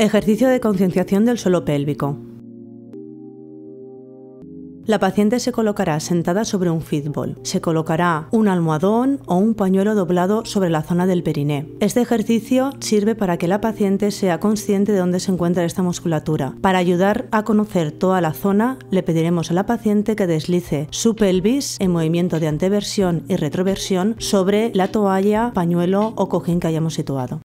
Ejercicio de concienciación del suelo pélvico. La paciente se colocará sentada sobre un fitball. Se colocará un almohadón o un pañuelo doblado sobre la zona del periné. Este ejercicio sirve para que la paciente sea consciente de dónde se encuentra esta musculatura. Para ayudar a conocer toda la zona, le pediremos a la paciente que deslice su pelvis en movimiento de anteversión y retroversión sobre la toalla, pañuelo o cojín que hayamos situado.